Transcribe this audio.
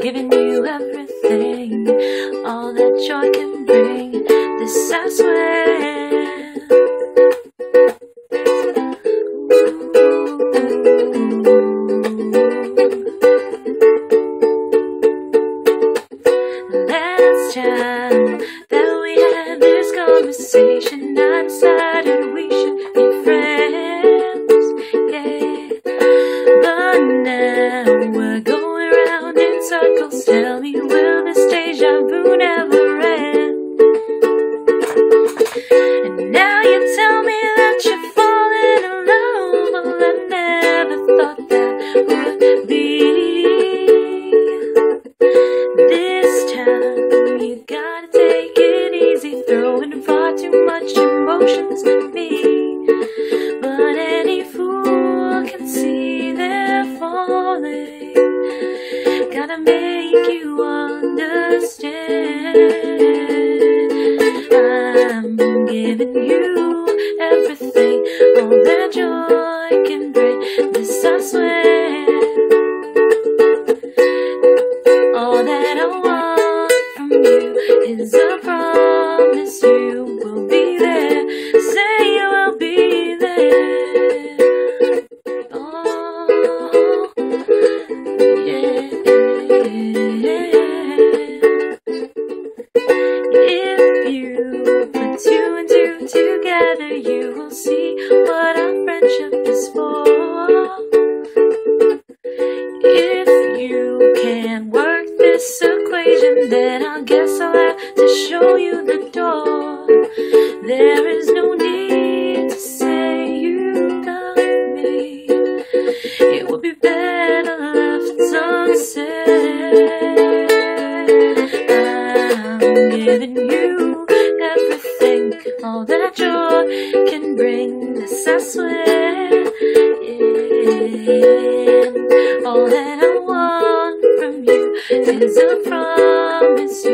giving you everything, all that joy can bring. This I swear. Ooh. Last time that we had this conversation, I decided we should be friends. Yeah, but now. Tell me, will this deja vu never end? And now you tell me that you're falling in love. Well, I never thought that would be. This time you gotta take it easy, throwing far too much emotions Gotta make you understand. I'm giving you If you put two and two together, you will see what our friendship is for. If you can work this equation, then I guess I'll have to show you the I'm giving you everything, all that joy can bring. This I swear. Yeah. All that I want from you is a promise